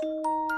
you